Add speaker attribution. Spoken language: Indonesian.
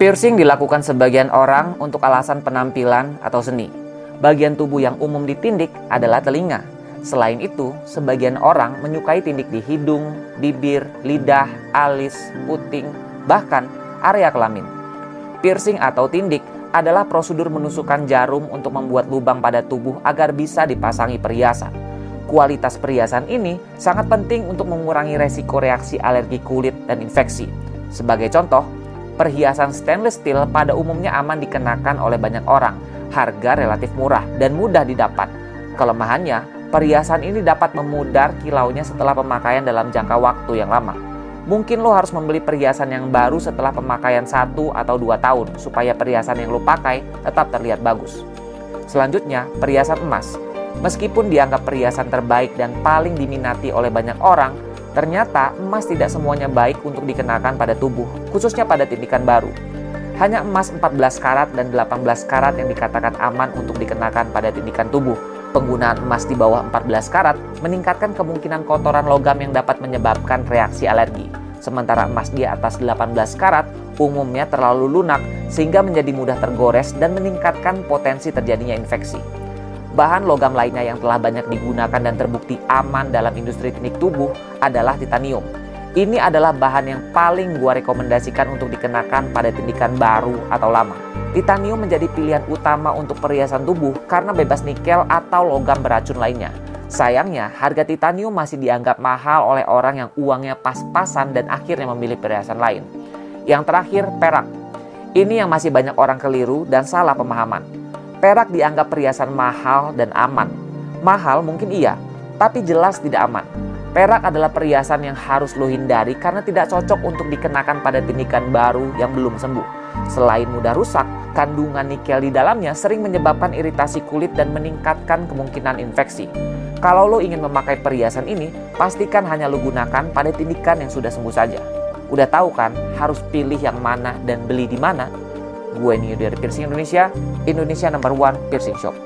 Speaker 1: Piercing dilakukan sebagian orang untuk alasan penampilan atau seni. Bagian tubuh yang umum ditindik adalah telinga. Selain itu, sebagian orang menyukai tindik di hidung, bibir, lidah, alis, puting, bahkan area kelamin. Piercing atau tindik adalah prosedur menusukkan jarum untuk membuat lubang pada tubuh agar bisa dipasangi perhiasan. Kualitas perhiasan ini sangat penting untuk mengurangi resiko reaksi alergi kulit dan infeksi. Sebagai contoh, perhiasan stainless steel pada umumnya aman dikenakan oleh banyak orang, harga relatif murah dan mudah didapat. Kelemahannya, perhiasan ini dapat memudar kilaunya setelah pemakaian dalam jangka waktu yang lama. Mungkin lo harus membeli perhiasan yang baru setelah pemakaian satu atau dua tahun supaya perhiasan yang lo pakai tetap terlihat bagus. Selanjutnya, perhiasan emas. Meskipun dianggap perhiasan terbaik dan paling diminati oleh banyak orang, ternyata emas tidak semuanya baik untuk dikenakan pada tubuh, khususnya pada tindikan baru. Hanya emas 14 karat dan 18 karat yang dikatakan aman untuk dikenakan pada tindikan tubuh, Penggunaan emas di bawah 14 karat meningkatkan kemungkinan kotoran logam yang dapat menyebabkan reaksi alergi. Sementara emas di atas 18 karat umumnya terlalu lunak sehingga menjadi mudah tergores dan meningkatkan potensi terjadinya infeksi. Bahan logam lainnya yang telah banyak digunakan dan terbukti aman dalam industri teknik tubuh adalah titanium. Ini adalah bahan yang paling gua rekomendasikan untuk dikenakan pada tindikan baru atau lama. Titanium menjadi pilihan utama untuk perhiasan tubuh karena bebas nikel atau logam beracun lainnya. Sayangnya, harga titanium masih dianggap mahal oleh orang yang uangnya pas-pasan dan akhirnya memilih perhiasan lain. Yang terakhir, perak. Ini yang masih banyak orang keliru dan salah pemahaman. Perak dianggap perhiasan mahal dan aman. Mahal mungkin iya, tapi jelas tidak aman. Perak adalah perhiasan yang harus lo hindari karena tidak cocok untuk dikenakan pada tindikan baru yang belum sembuh. Selain mudah rusak, kandungan nikel di dalamnya sering menyebabkan iritasi kulit dan meningkatkan kemungkinan infeksi. Kalau lo ingin memakai perhiasan ini, pastikan hanya lo gunakan pada tindikan yang sudah sembuh saja. Udah tahu kan harus pilih yang mana dan beli di mana? Gue Nio dari Piercing Indonesia, Indonesia number one piercing shop.